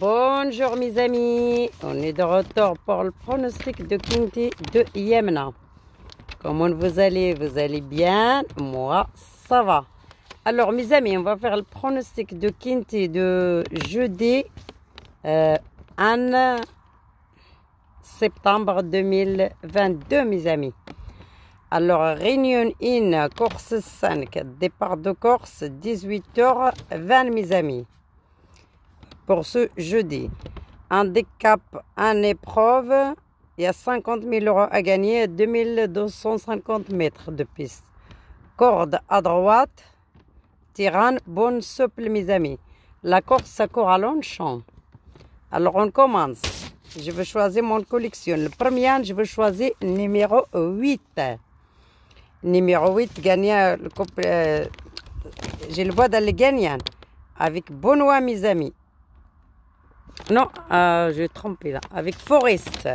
Bonjour mes amis, on est de retour pour le pronostic de Kinti de Yemna. Comment vous allez? Vous allez bien? Moi, ça va. Alors mes amis, on va faire le pronostic de Kinti de jeudi euh, 1 septembre 2022 mes amis. Alors Réunion in, course 5, départ de course 18h20 mes amis pour ce jeudi. Handicap en épreuve, il y a 50 000 euros à gagner, 2250 mètres de piste. Corde à droite, tirane, bonne souple, mes amis. La corde, ça court à champ. Alors, on commence. Je vais choisir mon collection. Le premier, je vais choisir numéro 8. Numéro 8, gagnant, euh, le vois dans le gagnant. Avec Benoît, mes amis. Non, euh, j'ai trompé là. Avec Forest.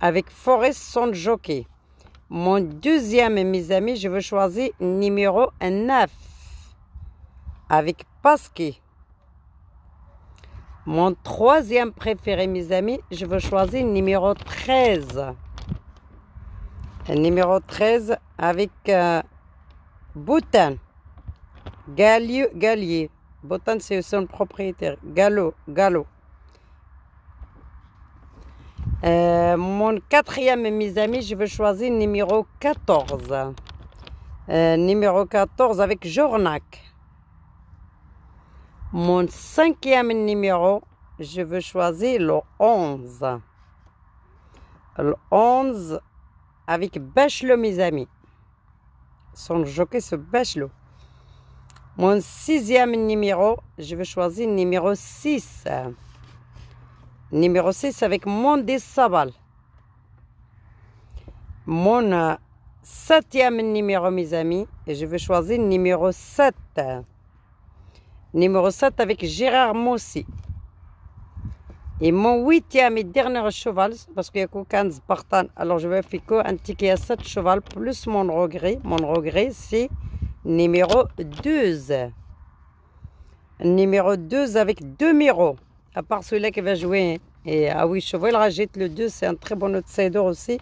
Avec Forest son jockey. Mon deuxième, mes amis, je veux choisir numéro 9. Avec Pasquet. Mon troisième préféré, mes amis, je veux choisir numéro 13. Numéro 13 avec euh, Boutin. Gallier. Botan, c'est son propriétaire. Gallo, Gallo. Euh, mon quatrième, mes amis, je vais choisir numéro 14. Euh, numéro 14 avec Jornac. Mon cinquième numéro, je veux choisir le 11. Le 11 avec Bachelot, mes amis. Son jockey, c'est Bachelot. Mon sixième numéro, je vais choisir numéro 6. Numéro 6 avec mon Sabal. Mon euh, septième numéro, mes amis, et je vais choisir numéro 7. Numéro 7 avec Gérard Mossi. Et mon huitième et dernier cheval, parce qu'il y a que 15 partants, alors je vais faire un ticket à 7 cheval plus mon regret. Mon regret, c'est Numéro 12. Numéro 12 avec deux numéros. À part celui-là qui va jouer. Et ah oui, Cheval rajoute le 2, c'est un très bon outsider aussi.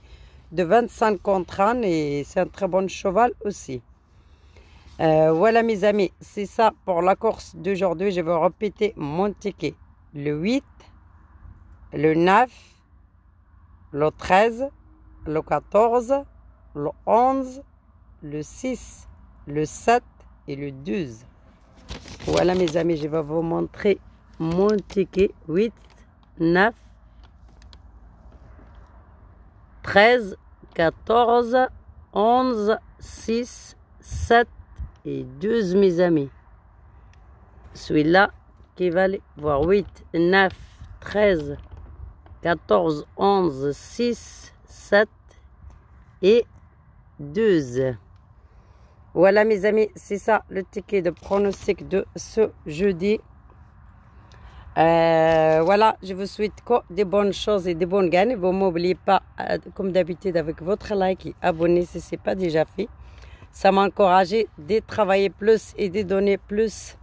De 25 contre 1 et c'est un très bon cheval aussi. Euh, voilà mes amis, c'est ça pour la course d'aujourd'hui. Je vais répéter mon ticket. Le 8, le 9, le 13, le 14, le 11, le 6, le 7 et le 12. Voilà mes amis, je vais vous montrer mon ticket. 8, 9, 13, 14, 11, 6, 7 et 12 mes amis. Celui-là qui va aller voir 8, 9, 13, 14, 11, 6, 7 et 12. Voilà mes amis, c'est ça le ticket de pronostic de ce jeudi. Euh, voilà, je vous souhaite des bonnes choses et des bonnes gagnes. Vous m'oubliez pas, euh, comme d'habitude, avec votre like et abonner si ce n'est pas déjà fait. Ça m'a encouragé de travailler plus et de donner plus.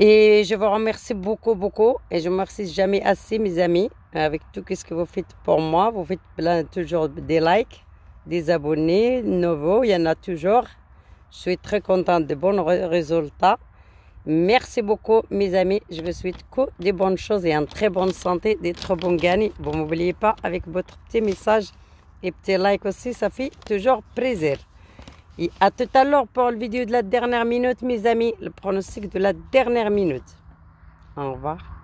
Et je vous remercie beaucoup, beaucoup. Et je ne remercie jamais assez, mes amis, avec tout ce que vous faites pour moi. Vous faites toujours des likes, des abonnés nouveaux. Il y en a toujours. Je suis très contente de bons résultats. Merci beaucoup, mes amis. Je vous souhaite que des bonnes choses et en très bonne santé, des très bons gagnants. Vous n'oubliez pas avec votre petit message et petit like aussi, ça fait toujours plaisir. Et à tout à l'heure pour la vidéo de la dernière minute, mes amis. Le pronostic de la dernière minute. Au revoir.